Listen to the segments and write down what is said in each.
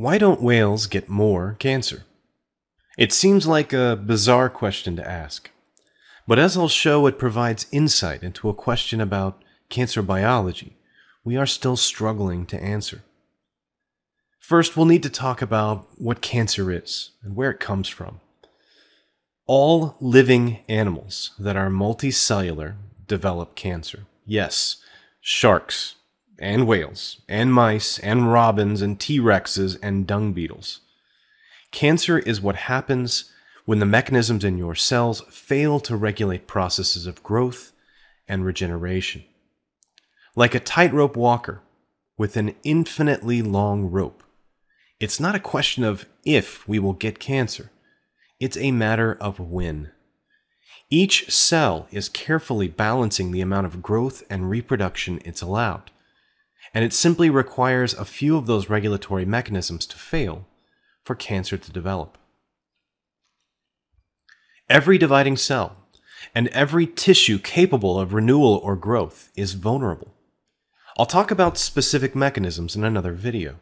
Why don't whales get more cancer? It seems like a bizarre question to ask, but as I'll show, it provides insight into a question about cancer biology we are still struggling to answer. First, we'll need to talk about what cancer is and where it comes from. All living animals that are multicellular develop cancer. Yes, sharks, and whales, and mice, and robins, and T Rexes, and dung beetles. Cancer is what happens when the mechanisms in your cells fail to regulate processes of growth and regeneration. Like a tightrope walker with an infinitely long rope, it's not a question of if we will get cancer, it's a matter of when. Each cell is carefully balancing the amount of growth and reproduction it's allowed and it simply requires a few of those regulatory mechanisms to fail for cancer to develop. Every dividing cell and every tissue capable of renewal or growth is vulnerable. I'll talk about specific mechanisms in another video.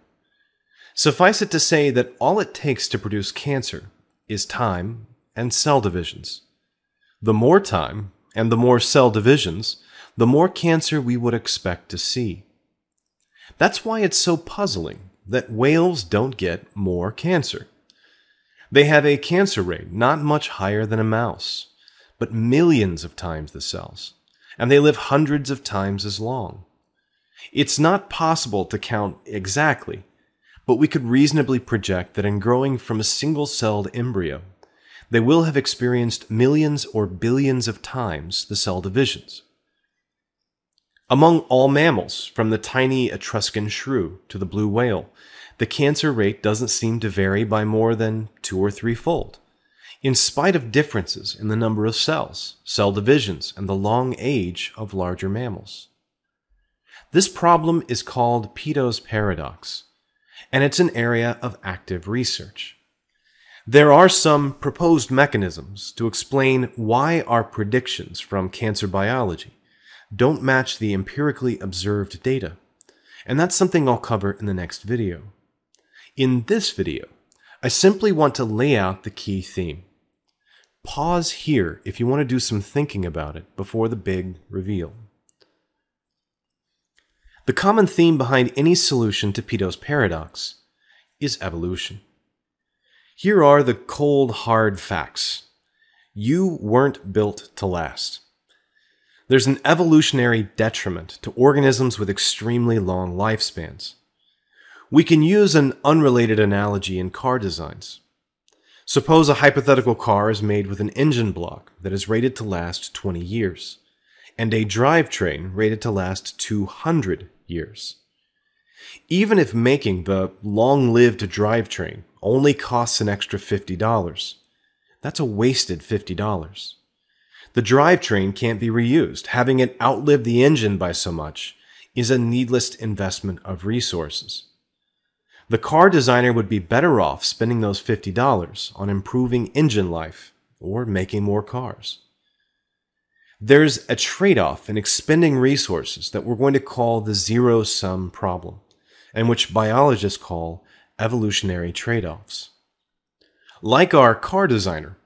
Suffice it to say that all it takes to produce cancer is time and cell divisions. The more time and the more cell divisions, the more cancer we would expect to see. That's why it's so puzzling that whales don't get more cancer. They have a cancer rate not much higher than a mouse, but millions of times the cells, and they live hundreds of times as long. It's not possible to count exactly, but we could reasonably project that in growing from a single celled embryo, they will have experienced millions or billions of times the cell divisions. Among all mammals, from the tiny Etruscan shrew to the blue whale, the cancer rate doesn't seem to vary by more than two or three fold, in spite of differences in the number of cells, cell divisions, and the long age of larger mammals. This problem is called Peto's paradox, and it's an area of active research. There are some proposed mechanisms to explain why our predictions from cancer biology don't match the empirically observed data. And that's something I'll cover in the next video. In this video, I simply want to lay out the key theme. Pause here if you want to do some thinking about it before the big reveal. The common theme behind any solution to Peto's paradox is evolution. Here are the cold, hard facts. You weren't built to last. There's an evolutionary detriment to organisms with extremely long lifespans. We can use an unrelated analogy in car designs. Suppose a hypothetical car is made with an engine block that is rated to last 20 years, and a drivetrain rated to last 200 years. Even if making the long lived drivetrain only costs an extra $50, that's a wasted $50. The drivetrain can't be reused. Having it outlive the engine by so much is a needless investment of resources. The car designer would be better off spending those $50 on improving engine life or making more cars. There's a trade off in expending resources that we're going to call the zero sum problem, and which biologists call evolutionary trade offs. Like our car designer,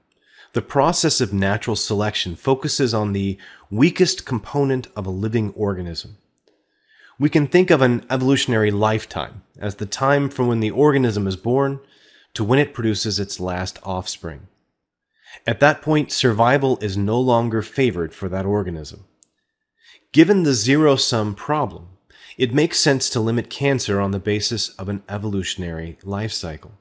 the process of natural selection focuses on the weakest component of a living organism. We can think of an evolutionary lifetime as the time from when the organism is born to when it produces its last offspring. At that point, survival is no longer favored for that organism. Given the zero sum problem, it makes sense to limit cancer on the basis of an evolutionary life cycle.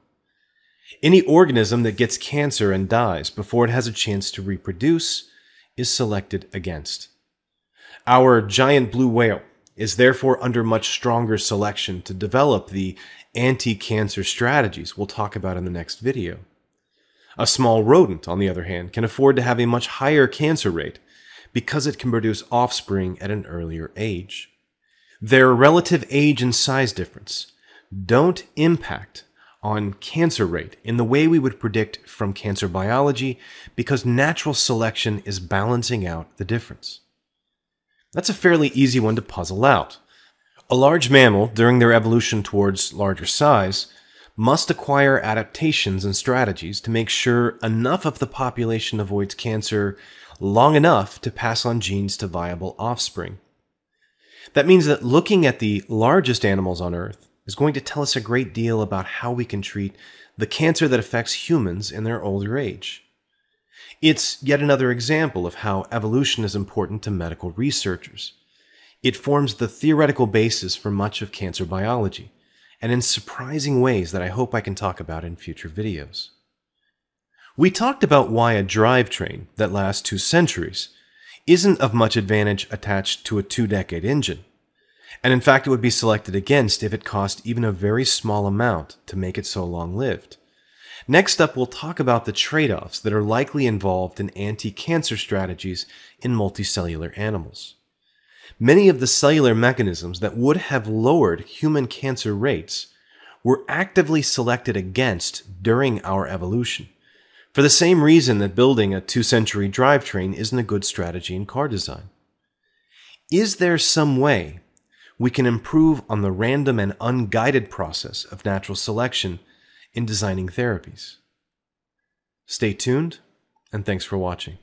Any organism that gets cancer and dies before it has a chance to reproduce is selected against. Our giant blue whale is therefore under much stronger selection to develop the anti cancer strategies we'll talk about in the next video. A small rodent, on the other hand, can afford to have a much higher cancer rate because it can produce offspring at an earlier age. Their relative age and size difference don't impact on cancer rate in the way we would predict from cancer biology because natural selection is balancing out the difference. That's a fairly easy one to puzzle out. A large mammal, during their evolution towards larger size, must acquire adaptations and strategies to make sure enough of the population avoids cancer long enough to pass on genes to viable offspring. That means that looking at the largest animals on Earth is going to tell us a great deal about how we can treat the cancer that affects humans in their older age. It's yet another example of how evolution is important to medical researchers. It forms the theoretical basis for much of cancer biology, and in surprising ways that I hope I can talk about in future videos. We talked about why a drivetrain that lasts two centuries isn't of much advantage attached to a two decade engine. And in fact, it would be selected against if it cost even a very small amount to make it so long lived. Next up, we'll talk about the trade offs that are likely involved in anti cancer strategies in multicellular animals. Many of the cellular mechanisms that would have lowered human cancer rates were actively selected against during our evolution, for the same reason that building a two century drivetrain isn't a good strategy in car design. Is there some way we can improve on the random and unguided process of natural selection in designing therapies? Stay tuned, and thanks for watching.